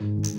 lights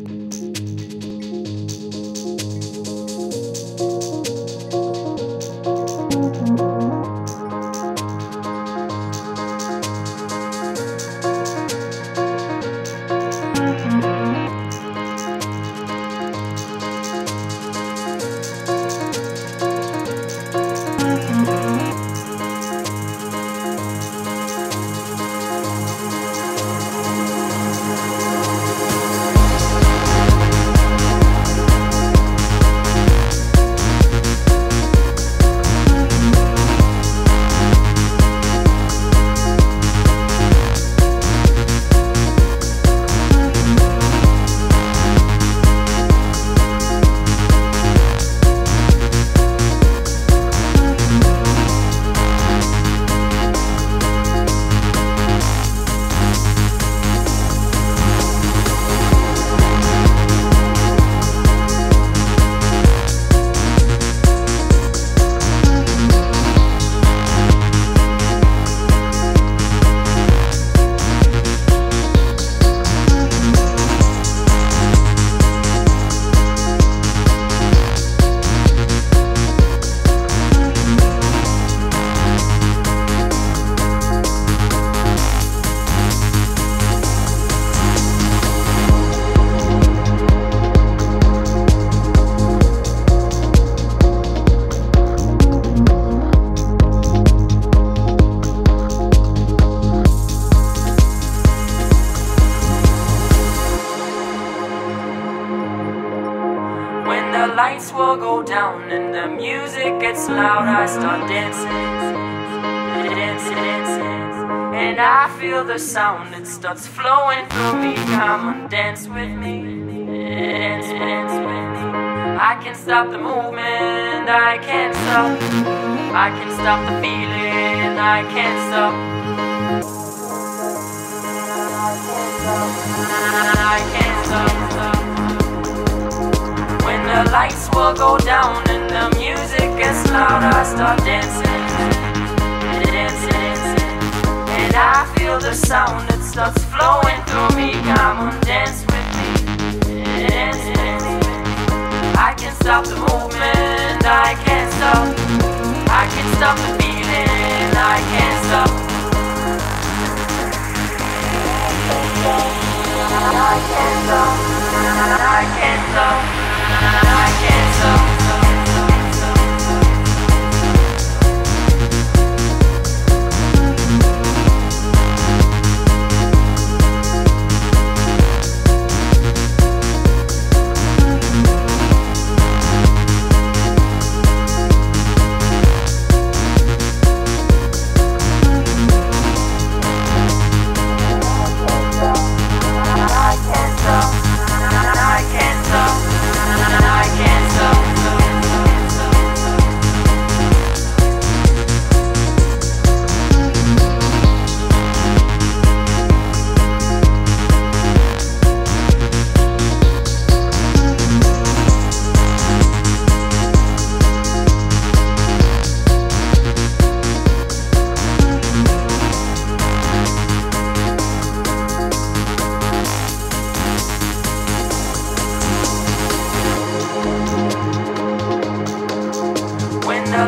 down and the music gets loud. I start dancing, dancing, dancing, and I feel the sound. It starts flowing through me. Come on, dance with me, dance, dance with me. I can't stop the movement. I can't stop. I can't stop the feeling. I can't stop. I can't stop. I can't stop the lights will go down and the music gets loud. I start dancing, dancing, and I feel the sound. that starts flowing through me. Come on, dance with me, dance, dance. I can't stop the movement. I can't stop. I can't stop the feeling. I can't stop. I can't stop. I can't stop.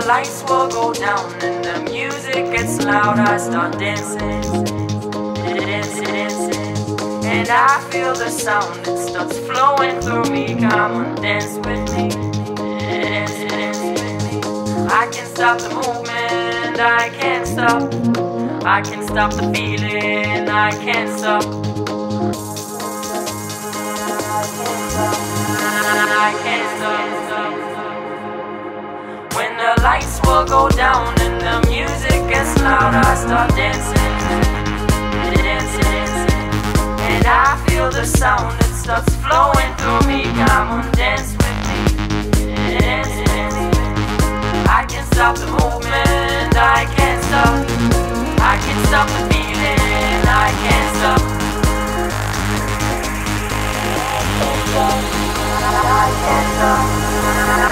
The lights will go down and the music gets loud, I start dancing, dancing, dancing. And I feel the sound, it starts flowing through me. Come on, dance with me, dance, with me. I can't stop the movement, I can't stop. I can't stop the feeling, I can't stop. will go down and the music gets loud. I start dancing Dancing And I feel the sound It starts flowing through me. Come on dance with me. Dance, I can't stop the movement. I can't stop. I can't stop the feeling. I can't stop. I can't stop.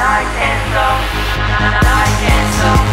I can't stop myself